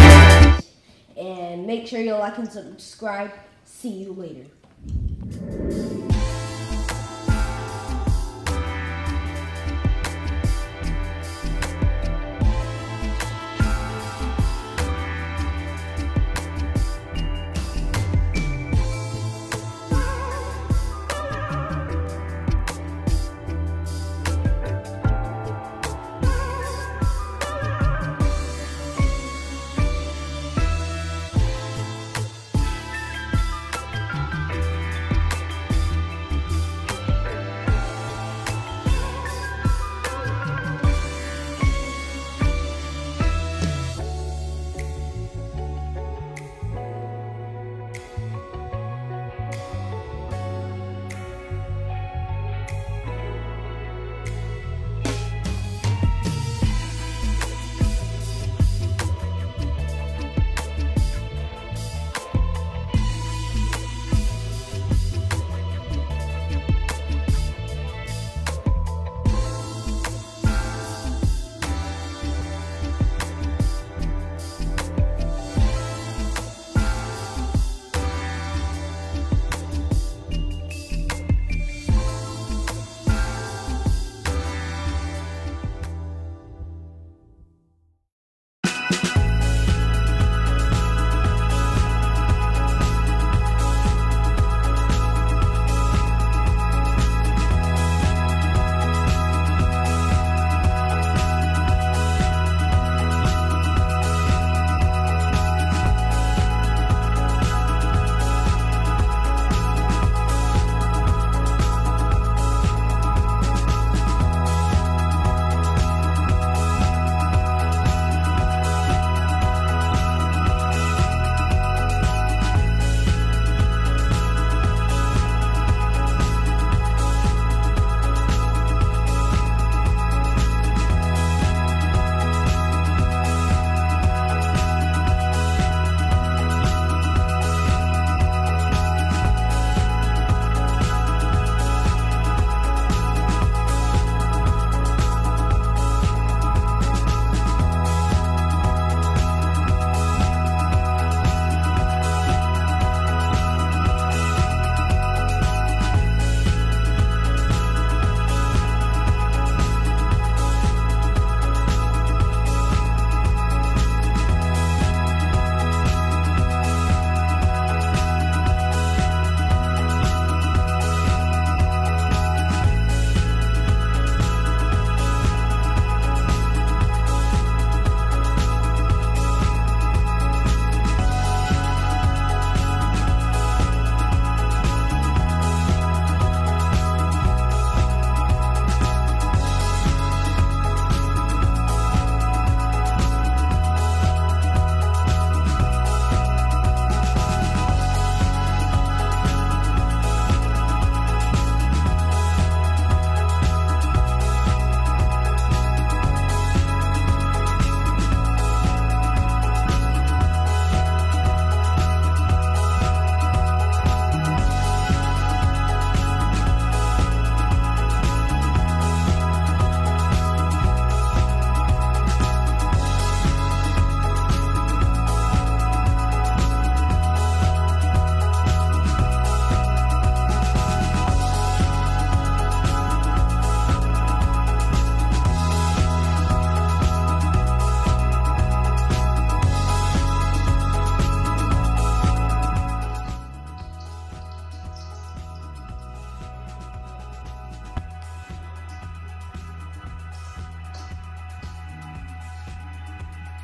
on. And make sure you like and subscribe. See you later.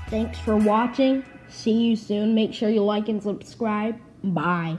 Thanks for watching. See you soon. Make sure you like and subscribe. Bye.